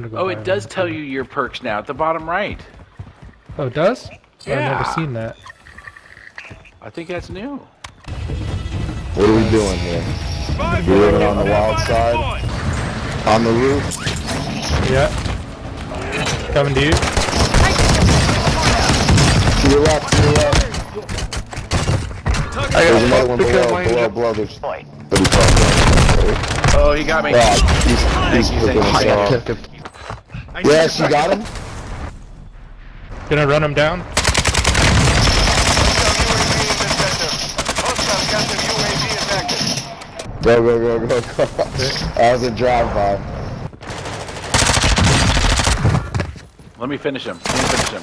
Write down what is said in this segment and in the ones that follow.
gonna go Oh, it does one. tell you your perks now at the bottom right. Oh, it does? Oh, I've never seen that. I think that's new. What are we doing here? We living on the wild side? On the roof? Yeah. Coming to you. To your left, to your left. There's another one below, below, below. There's 35 Oh, he got me. Yeah, he's, he's you, picking thank us you. Off. Yes, you got him? Gonna run him down. Go, go, go, go, go. That was a drive-by. Let me finish him. Let me finish him.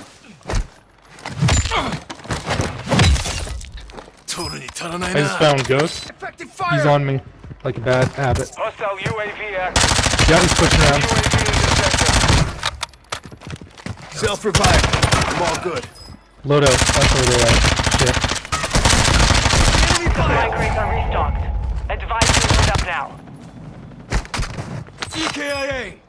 I just found Ghost. He's on me. Like a bad habit. Hostile UAV active. Yeah, he's pushing around. UAV in Self-revive. I'm all good. Load out. That's where they're at. Shit. Supply crates are restocked. Advise you load up now. EKIA.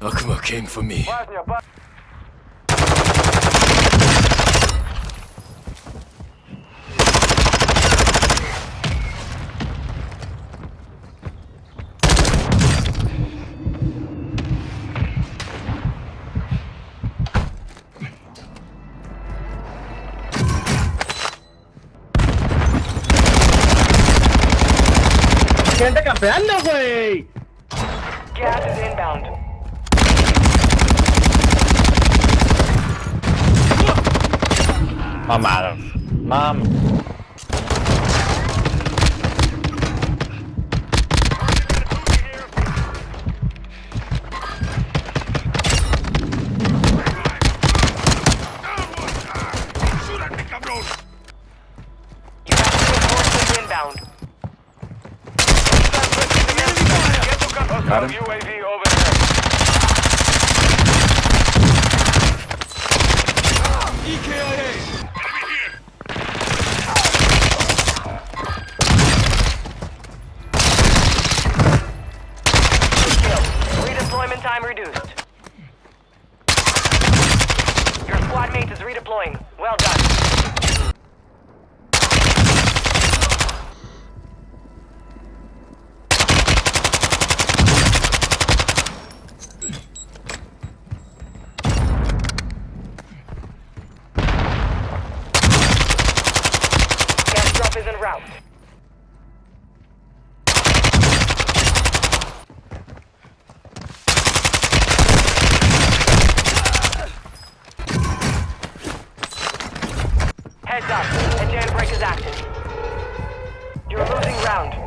Akuma came for me. que anda campeando, güey. Gas is inbound. Mamado. Mamado. Got him. UAV over there. EKIA. Kill. Redeployment time reduced. Your squad mate is redeploying. Well done. route. Heads up, a jailbreak is active. You're losing round.